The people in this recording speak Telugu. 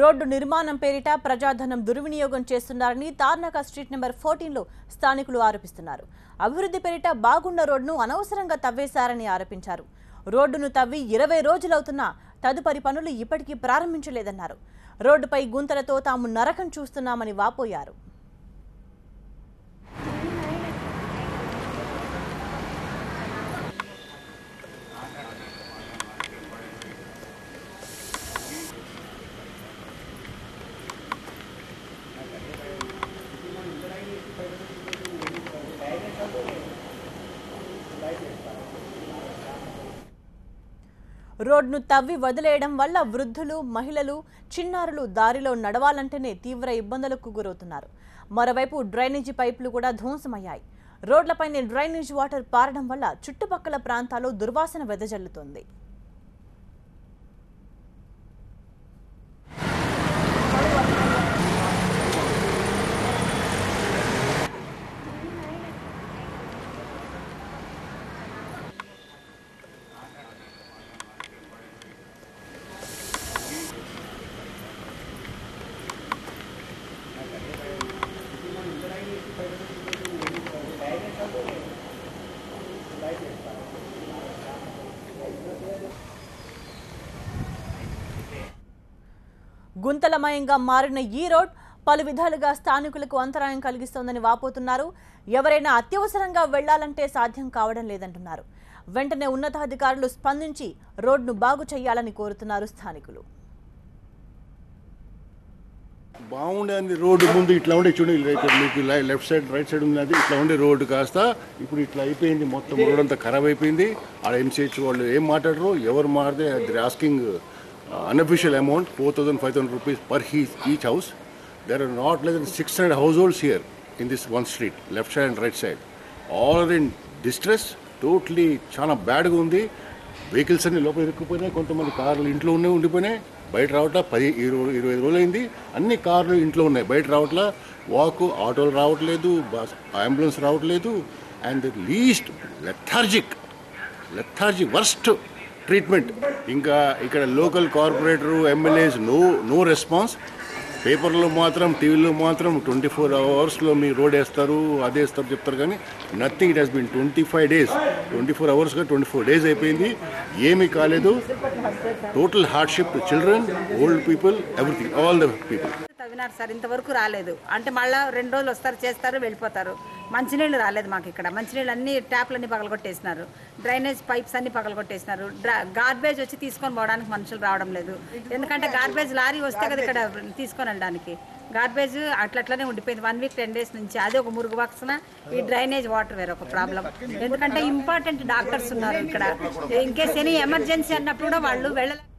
రోడ్డు నిర్మాణం పేరిట ప్రజాధనం దుర్వినియోగం చేస్తున్నారని తార్నాక స్ట్రీట్ నెంబర్ ఫోర్టీన్లో స్థానికులు ఆరోపిస్తున్నారు. అభివృద్ధి పేరిట బాగున్న రోడ్డును అనవసరంగా తవ్వేశారని ఆరోపించారు. రోడ్డును తవ్వి ఇరవై రోజులవుతున్నా తదుపరి పనులు ఇప్పటికీ ప్రారంభించలేదన్నారు. రోడ్డుపై గుంతలతో తాము నరకం చూస్తున్నామని వాపోయారు. రోడ్ను తవ్వి వదిలేయడం వల్ల వృద్ధులు మహిళలు చిన్నారులు దారిలో నడవాలంటేనే తీవ్ర ఇబ్బందులకు గురవుతున్నారు. మరోవైపు డ్రైనేజీ పైపులు కూడా ధ్వంసమయ్యాయి. రోడ్లపైనే డ్రైనేజ్ వాటర్ పారడం వల్ల చుట్టుపక్కల ప్రాంతాల్లో దుర్వాసన వెదజల్లుతోంది. గుంతలమయంగా మారిన ఈ రోడ్ పలు విధాలుగా స్థానికులకు అంతరాయం కలిగిస్తోందని వాపోతున్నారు. ఎవరైనా అత్యవసరంగా వెళ్ళాలంటే సాధ్యం కావడం లేదంటున్నారు. వెంటనే ఉన్నతాధికారులు స్పందించి రోడ్ను బాగు చేయాలని కోరుతున్నారు స్థానికులు. బాగుండేది రోడ్డు ముందు ఇట్లా ఉండే చూడండి మీకు లెఫ్ట్ సైడ్ రైట్ సైడ్ ఉన్నది ఇట్లా ఉండే రోడ్డు కాస్త ఇప్పుడు ఇట్లా అయిపోయింది మొత్తం రోడ్ అంతా ఖరాబ్ అయిపోయింది. ఆడ ఎంసీహెచ్ వాళ్ళు ఏం మాట్లాడరు ఎవరు మాట్లాడితే they asking unofficial amount four thousand five thousand rupees per he each house there are not less than six hundred households here in this one street left side and right side all are in distress totally చాలా బ్యాడ్గా ఉంది వెహికల్స్ అన్ని లోపల ఇరుక్కుపోయినాయి కొంతమంది కార్లు ఇంట్లో ఉన్నాయి ఉండిపోయినాయి బయట రావట్లా పది ఇరవై ఇరవై ఐదు రోజులు అయింది అన్ని కార్లు ఇంట్లో ఉన్నాయి బయట రావట్లా వాక్ ఆటోలు రావట్లేదు బస్ అంబులెన్స్ రావట్లేదు and least lethargic lethargic worst treatment. ఇంకా ఇక్కడ local corporator MLAs no no response. పేపర్లో మాత్రం టీవీలో మాత్రం ట్వంటీ ఫోర్ అవర్స్లో మీ రోడ్ వేస్తారు అది వేస్తారు చెప్తారు కానీ nothing it has been twenty five days twenty four అవర్స్గా twenty four days అయిపోయింది. ఏమీ కాలేదు. Total hardship to children old people everything all the people తవ్వినారు sir ఇంతవరకు రాలేదు. అంటే మళ్ళీ రెండు రోజులు వస్తారు చేస్తారు వెళ్ళిపోతారు. మంచినీళ్ళు రాలేదు మాకు ఇక్కడ. మంచినీళ్ళు అన్ని ట్యాప్లు అన్ని పగలగొట్టేసినారు. డ్రైనేజ్ పైప్స్ అన్ని పగలగొట్టేసినారు. గార్బేజ్ వచ్చి తీసుకొని పోవడానికి మనుషులు రావడం లేదు. ఎందుకంటే గార్బేజ్ లారీ వస్తే కదా ఇక్కడ తీసుకొని వెళ్ళడానికి. గార్బేజ్ అట్లట్లనే ఉండిపోయింది. వన్ వీక్ టెన్ డేస్ నుంచి అది ఒక మురుగు బాక్సన ఈ డ్రైనేజ్ వాటర్ వేరే ఒక ప్రాబ్లం. ఎందుకంటే ఇంపార్టెంట్ డాక్టర్స్ ఉన్నారు ఇక్కడ. ఇన్ కేస్ ఎనీ ఎమర్జెన్సీ అన్నప్పుడు కూడా వాళ్ళు వెళ్ళలేదు